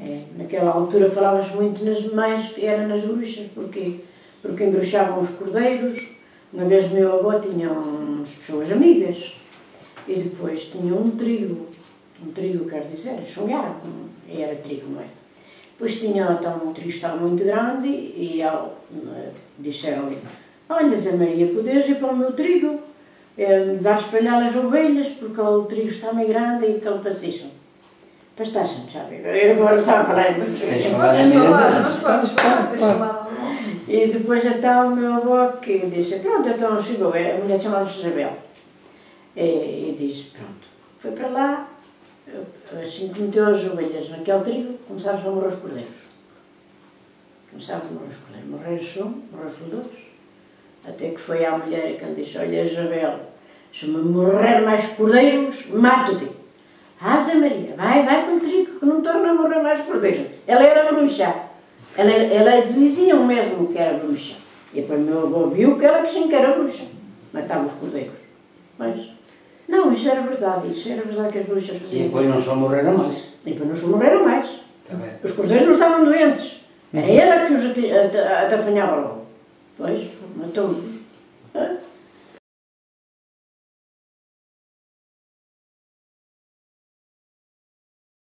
É, naquela altura falava-se muito nas mais, era nas bruxas, porque, porque embruxavam os cordeiros. Uma vez meu avô tinha umas pessoas amigas e depois tinha um trigo, um trigo quer dizer, chungaram, e era trigo, não é? Depois tinha então, um trigo estava muito grande e, disseram-lhe, olha Zé Maria, podes ir para o meu trigo, eh, dar espalhar as ovelhas, porque o trigo está meio grande e aquele passiço. Pastacha, já viu? Eu agora estava a falar em Tens falado em falar, mas podes falar, tens falado E depois então o meu avô que disse, pronto, então chegou, a mulher chamava-se Isabel. E, e disse, pronto, foi para lá, assim que meteu as ovelhas naquele trigo, começaram a morrer os cordeiros. Começaram a morrer os cordeiros, morreram os som, morreram os cordeiros. Até que foi à mulher que disse, olha Isabel, se me morrer mais cordeiros, mato-te. Asa Maria, vai, vai com o trigo, que não torna a Ela era bruxa. Ela, ela dizia mesmo que era bruxa. E depois meu avô viu que ela sim que era bruxa. Matava os cordeiros. Mas, não, isso era verdade. Isso era verdade que as bruxas faziam. E depois não só morreram mais. E depois não só morreram mais. Tá. Os cordeiros não estavam doentes. Era ela que os atafanhava logo. Pois, matou-os.